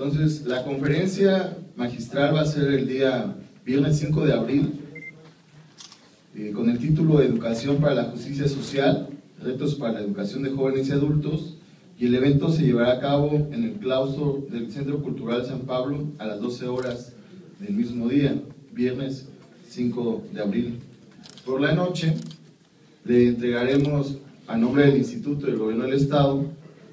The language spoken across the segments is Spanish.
Entonces, la conferencia magistral va a ser el día viernes 5 de abril, eh, con el título Educación para la Justicia Social, retos para la educación de jóvenes y adultos, y el evento se llevará a cabo en el claustro del Centro Cultural San Pablo a las 12 horas del mismo día, viernes 5 de abril. Por la noche le entregaremos a nombre del Instituto del Gobierno del Estado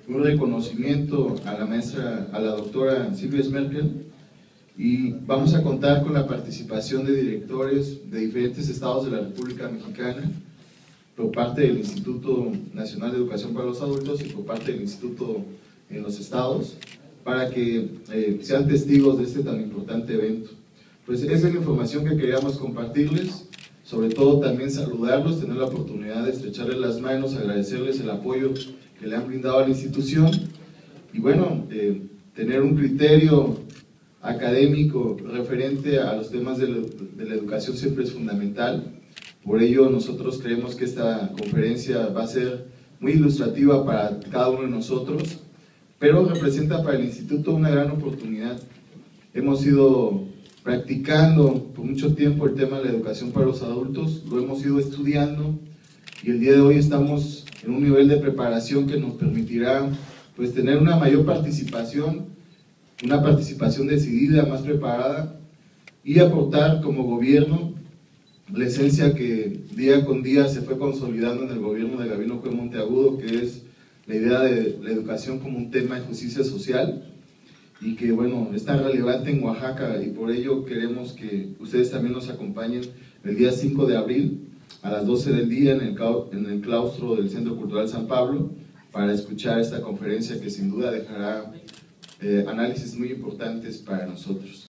un reconocimiento a la maestra, a la doctora Silvia Merkel y vamos a contar con la participación de directores de diferentes estados de la República Mexicana por parte del Instituto Nacional de Educación para los Adultos y por parte del Instituto en los estados para que eh, sean testigos de este tan importante evento. Pues esa es la información que queríamos compartirles, sobre todo también saludarlos, tener la oportunidad de estrecharles las manos, agradecerles el apoyo que le han brindado a la institución y bueno, eh, tener un criterio académico referente a los temas de la, educación siempre es fundamental. Por ello nosotros creemos que esta conferencia va a ser muy ilustrativa para cada uno de nosotros, pero representa para el instituto una gran oportunidad. Hemos ido practicando por mucho tiempo el tema de la educación para los adultos, lo hemos ido estudiando y el día de hoy estamos en un nivel de preparación que nos permitirá pues tener una mayor participación, una participación decidida, más preparada y aportar como gobierno la esencia que día con día se fue consolidando en el gobierno de Gabino Cue Monteagudo, que es la idea de la educación como un tema de justicia social y que bueno, es tan relevante en Oaxaca y por ello queremos que ustedes también nos acompañen el día 5 de abril a las 12 del día en el, en el claustro del Centro Cultural San Pablo para escuchar esta conferencia que sin duda dejará eh, análisis muy importantes para nosotros.